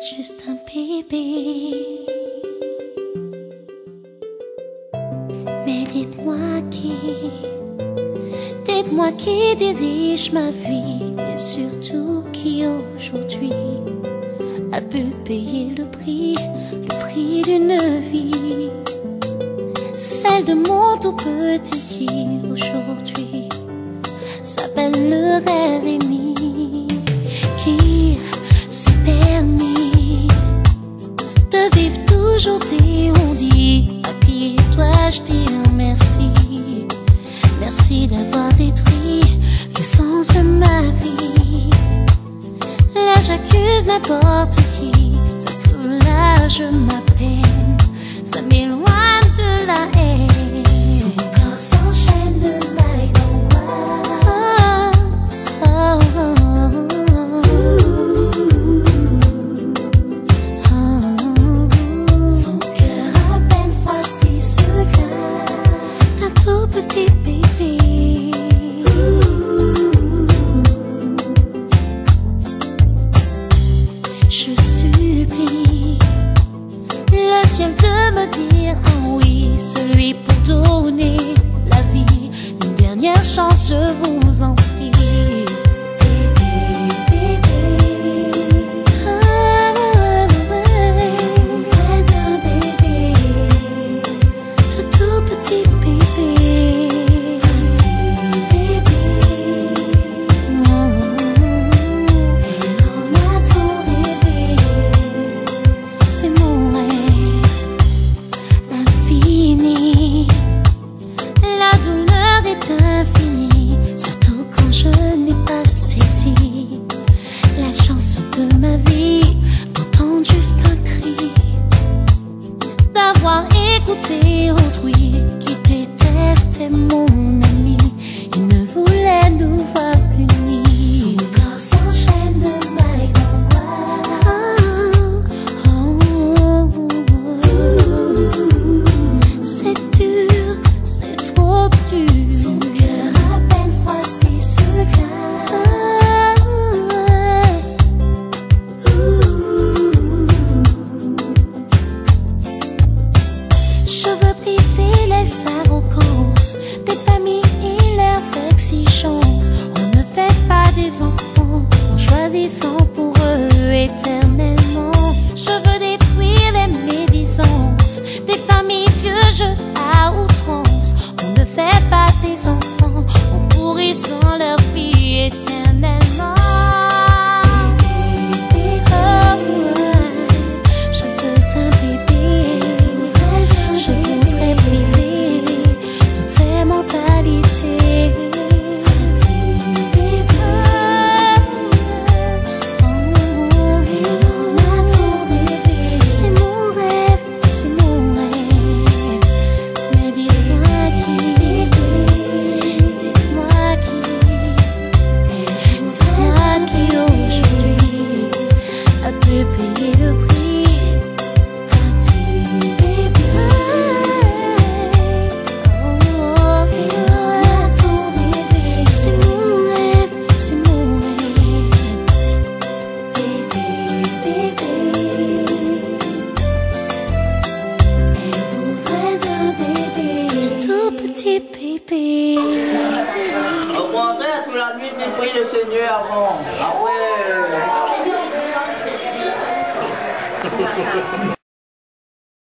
juste un bébé. Mais dites-moi qui, dites-moi qui dirige ma vie et surtout qui aujourd'hui a pu payer le prix, le prix d'une vie, celle de mon tout petit qui aujourd'hui s'appelle le Rémi qui s'est permis de vivre toujours dit on dit. Papier, toi je dire merci. Merci d'avoir détruit le sens de ma vie. Là, j'accuse n'importe qui, ça soulage ma peine. compter autrui les enfants en choisissant pour eux éternellement. la nuit, mais prie le Seigneur avant. Ah ouais